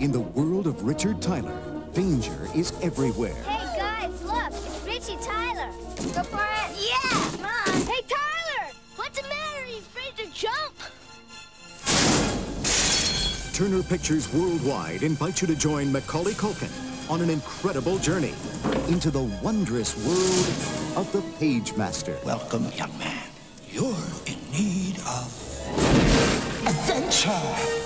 In the world of Richard Tyler, danger is everywhere. Hey guys, look, it's Richie Tyler. Go for it. Yeah, come on. Hey Tyler, what's the matter? He's afraid to jump. Turner Pictures Worldwide invites you to join Macaulay Culkin on an incredible journey into the wondrous world of the Pagemaster. Welcome, young man. You're in need of adventure.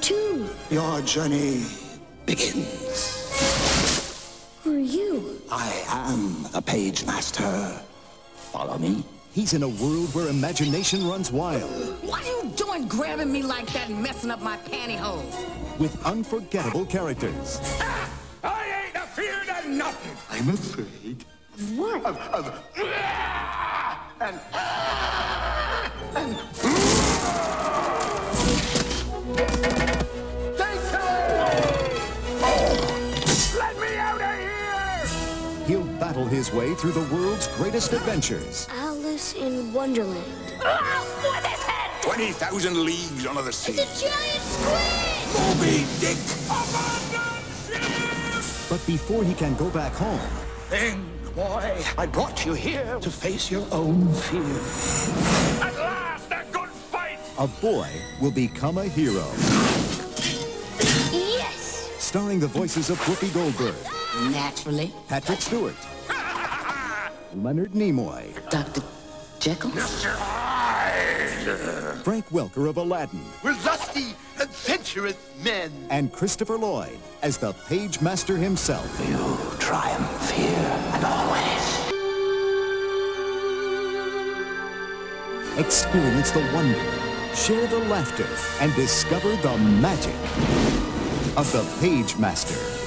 I'm. Your journey begins. Who are you? I am the Pagemaster. Follow me. He's in a world where imagination runs wild What are you doing grabbing me like that and messing up my pantyhose? with unforgettable characters. Ah! I ain't afeard of nothing. I'm afraid What? of, of and Let He'll battle his way through the world's greatest adventures. Alice in Wonderland. Ah, for this head! 20,000 leagues under the sea. It's a giant squid! Moby Dick! But before he can go back home, Thing, boy, I brought you here to face your own fear. At last, a good fight! a boy will become a hero. Yes! Starring the voices of Whoopi Goldberg, Naturally. Patrick Stewart, Leonard Nimoy, Dr. Jekyll? Mr. Hyde! Frank Welker of Aladdin, We're lusty, adventurous men. and Christopher Lloyd as the Pagemaster himself. You triumph here and always. Experience the wonder, share the laughter, and discover the magic of the Pagemaster.